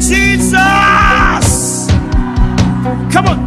Jesus. Come on.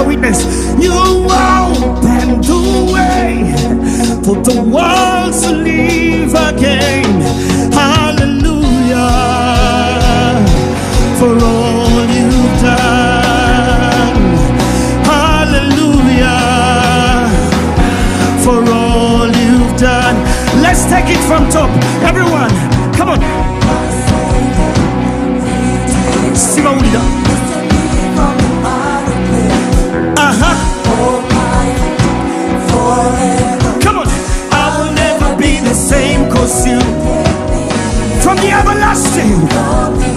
a witness. You open the way for the world to live again. Hallelujah for all you've done. Hallelujah for all you've done. Let's take it from top, everyone. Come on. Siva Ulida. from the everlasting.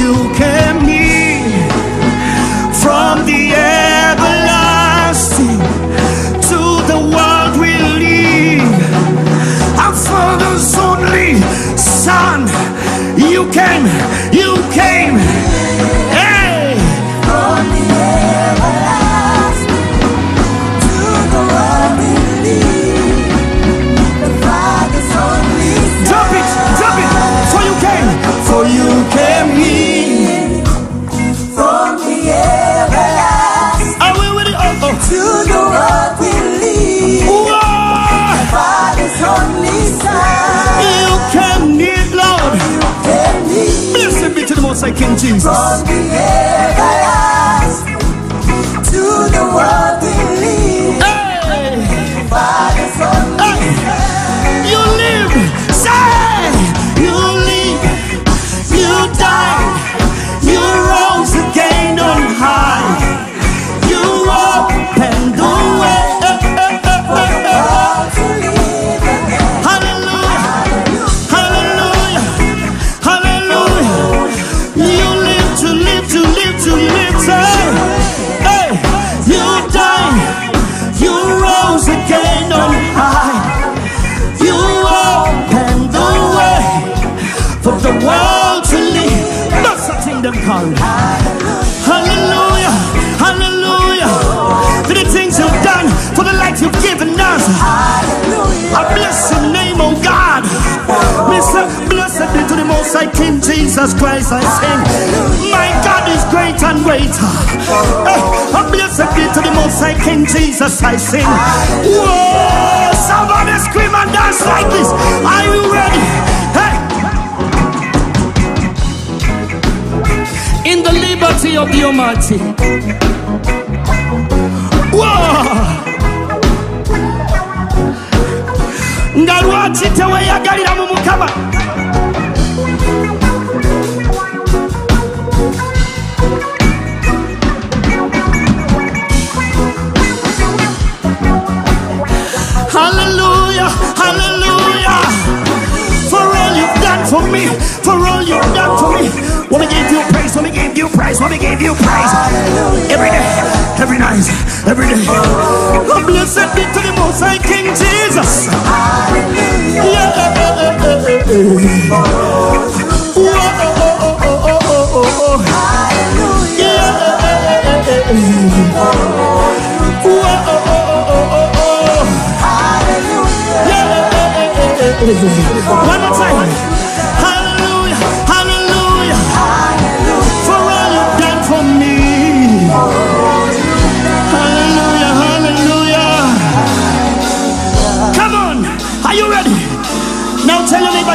you came near from the everlasting to the world we live. Our father's only Son, you came, you came. King Jesus. King Jesus Christ, I sing. My God is great and greater. Hey, I'm blessed be to the Most High King Jesus, I sing. Whoa, somebody scream and dance like this. Are you ready? Hey. In the liberty of the Almighty. Whoa. ndaruwa chitewe yagarira mu mukama praise me give you praise. Every day every night every day. Oh, blessed be to the most high king jesus. One more time.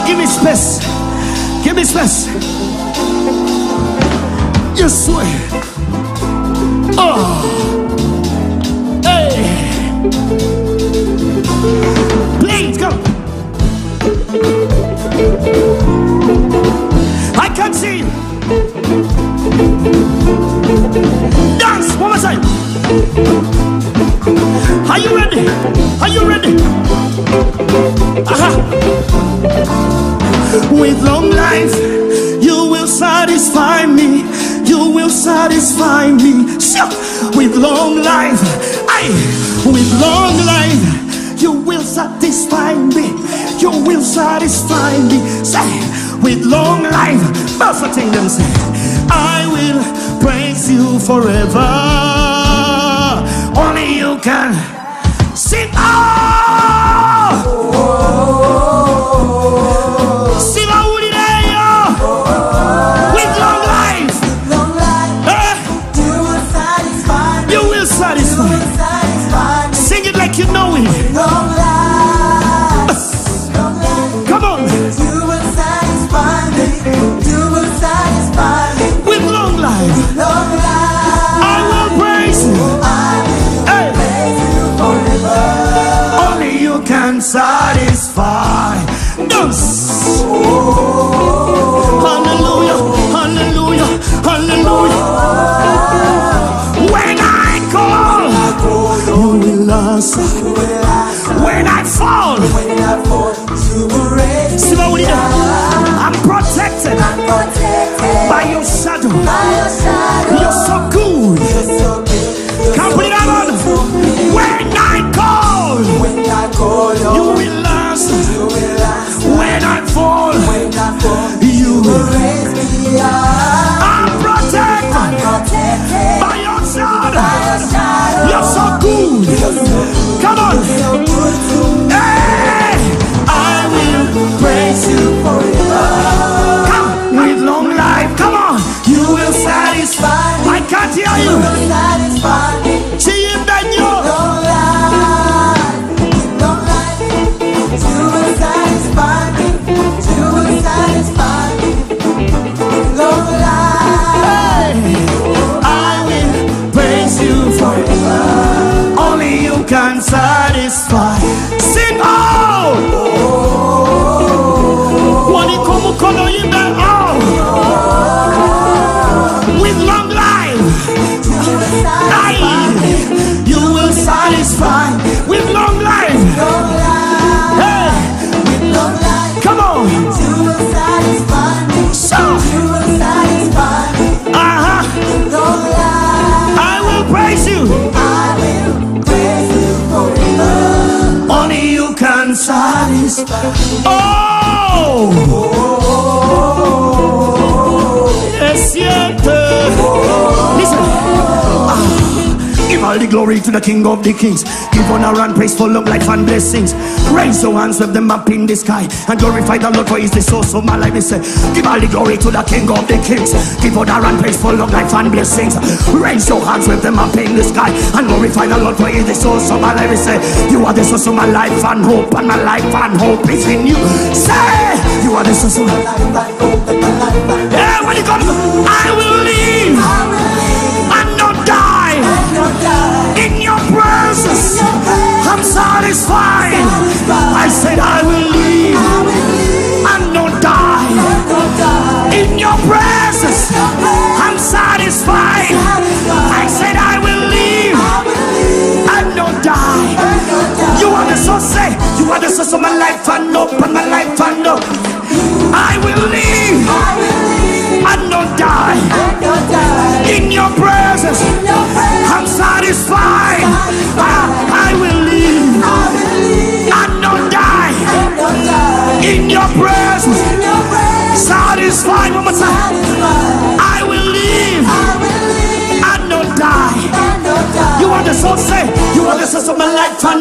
Give me space. Give me space. You swear. Oh. Hey. Please come. I can't see you. Dance one more time. Are you ready? Are you ready? Aha. With long life, you will satisfy me. You will satisfy me. With long life, I. With long life, you will satisfy me. You will satisfy me. Say, with long life, buffeting them. Say, I will praise you forever. Only you can sing. Oh! Satisfy. Yes. Hallelujah, hallelujah, hallelujah. When I call, you will answer. I'm protected by your shadow. You're so good. Come on. Hey, I will praise you Come with long life. Come on. You will satisfy. I can't hear you. Satisfy. Oh! The glory to the King of the Kings. Give honor and praise for long life and blessings. Raise your hands with them up in the sky and glorify the Lord for He is the source of my life. Said, Give all the glory to the King of the Kings. Give honor and praise for long life and blessings. Raise your hands with them up in the sky and glorify the Lord for He is the source of my life. Said, You are the source of my life and hope, and my life and hope is in you. Say, You are the source of my life. I hope I'm not. Yeah, when you come, I will leave.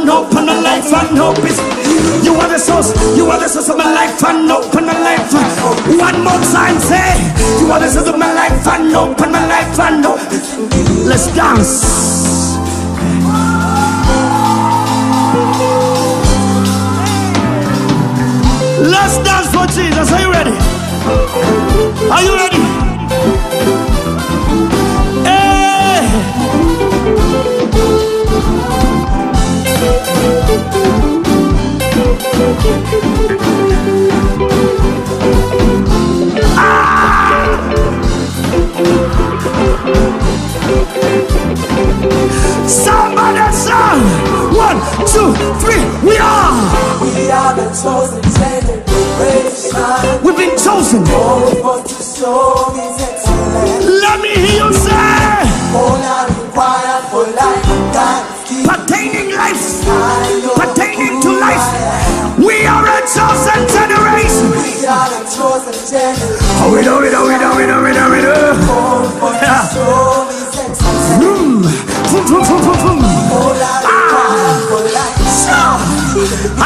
and hope and a life and hope is you are the source, you are the source of my life and hope and a life and. One more time, say you are the source of my life and hope and my life and hope. Let's dance. Let's dance for Jesus. Are you ready? Are you ready? Somebody song! One, two, three, we are! We are the chosen generation. We've been chosen. Let me hear you life. Oh, we know, we know, we know, we know, we know, we know. Yeah. Vroom, vroom, vroom, vroom, vroom, vroom. Ah.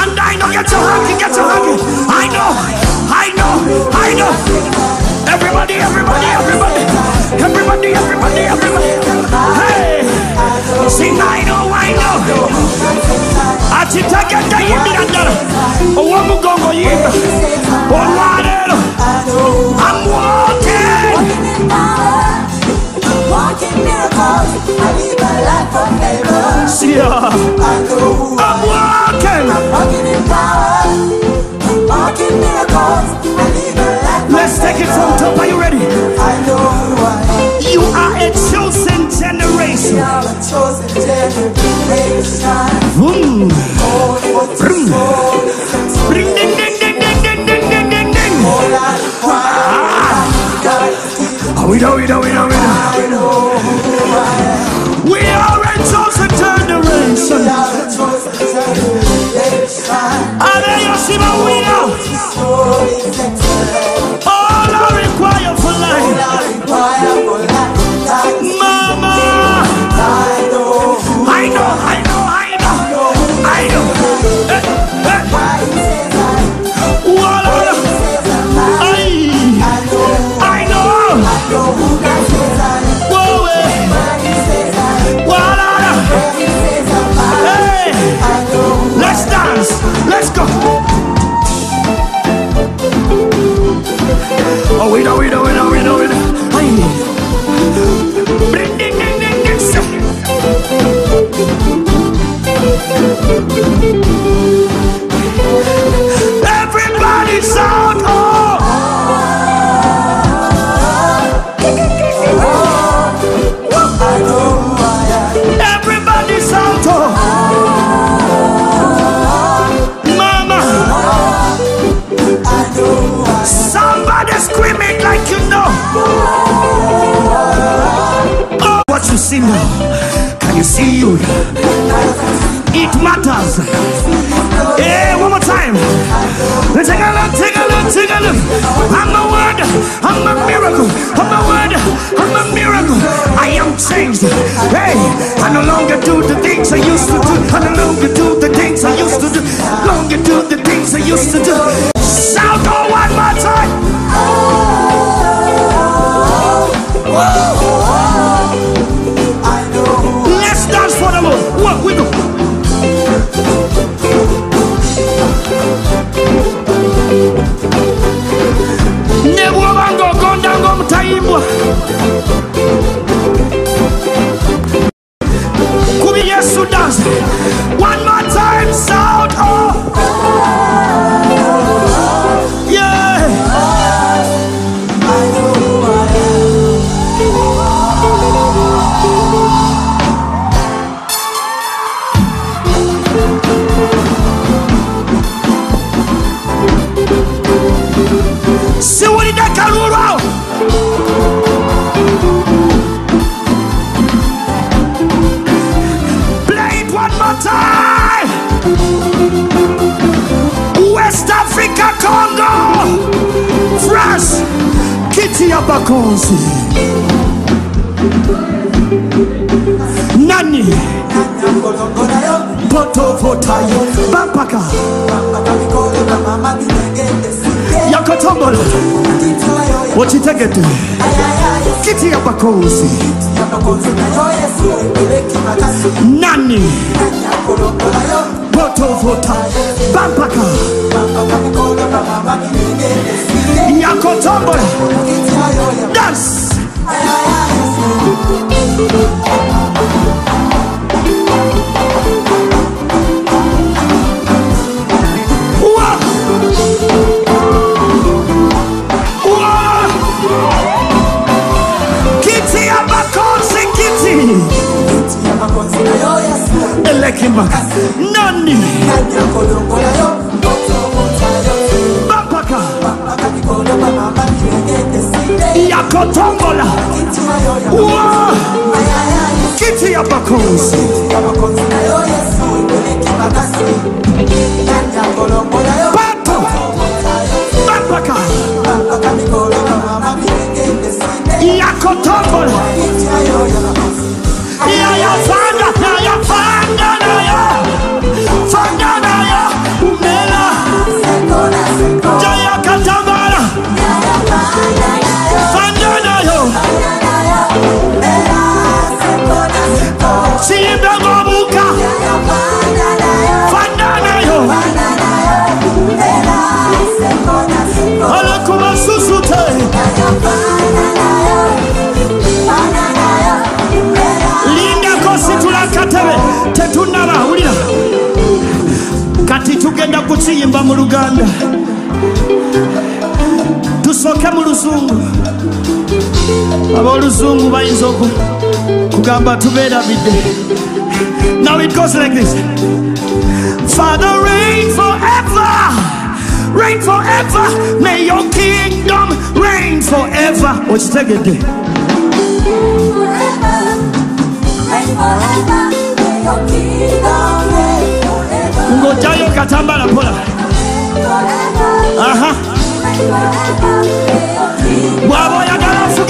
And I know, get your hanky, get your hanky. I know, I know, I know. Everybody, everybody, everybody, everybody, everybody, everybody. Hey, see, I know, I know. próxima winner. Mwokozi. Nani? Potofotayo bapaka. Yakotombolo wachitegete kiti ya bakozi nani? Potovota bampaka bakabikologa mama ab'oluzungu bayinza oku- kugamba tubeerabidde now it goes like this. Father reign forever. Reign forever. May your kingdom reign forever. Okitegedde ng'ojjayo katambala pola. Aha. Bw'aba oyagala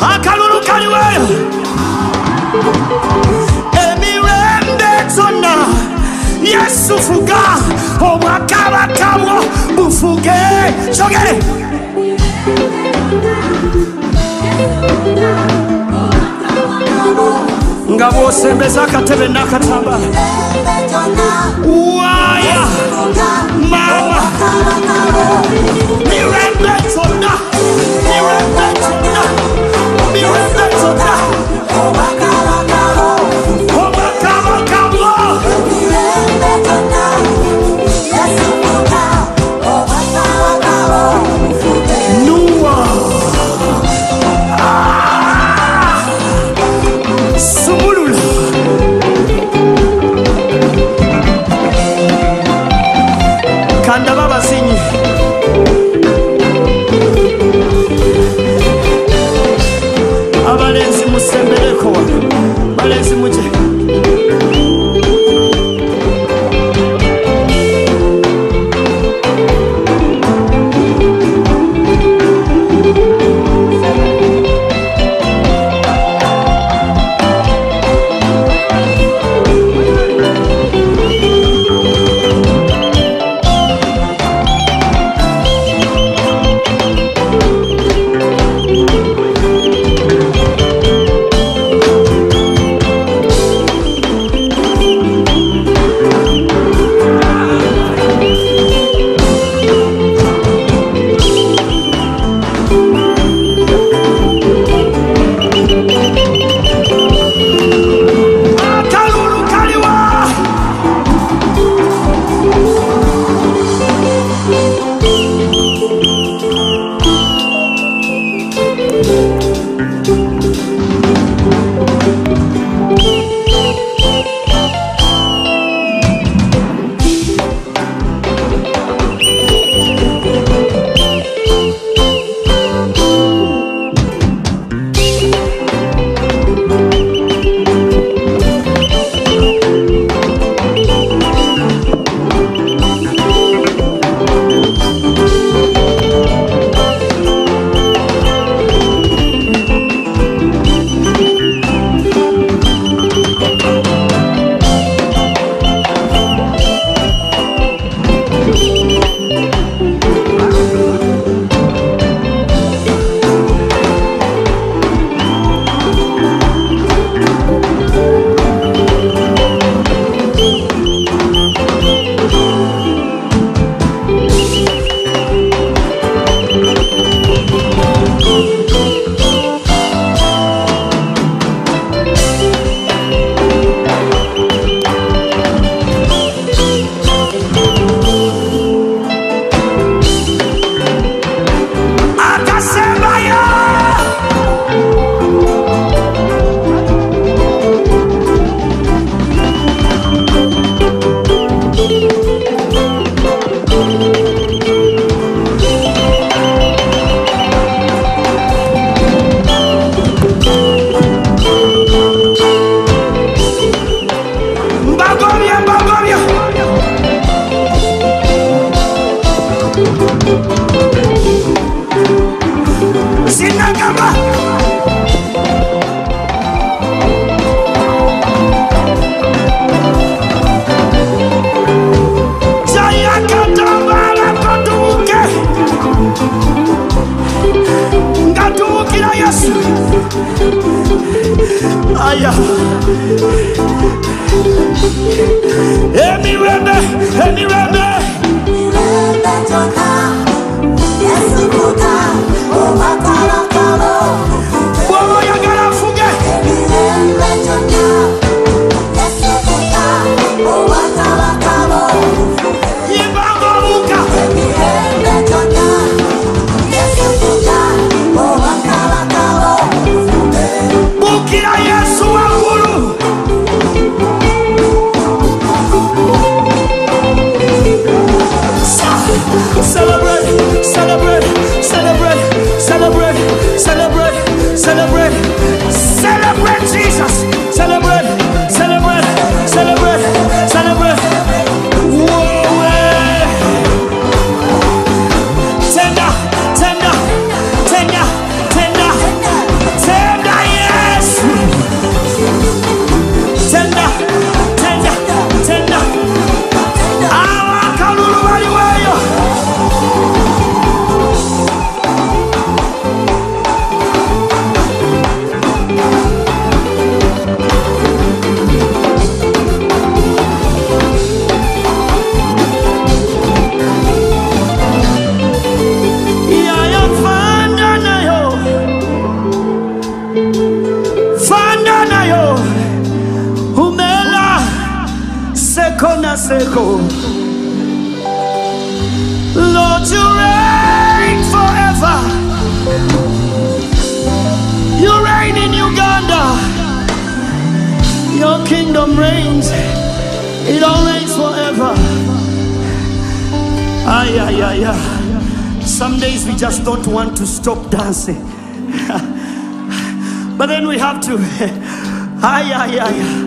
akalulu kaliweyo emirembe zonna yesu fuga obwakabaka bwo bufuge kyogere nga bwosembeza akatebe n'akatambala waya mama mirembe zonna mirembe zonna mirembe my obwakabaka Did I just don't want to stop dancing. but then we have to. ay, ay, ay.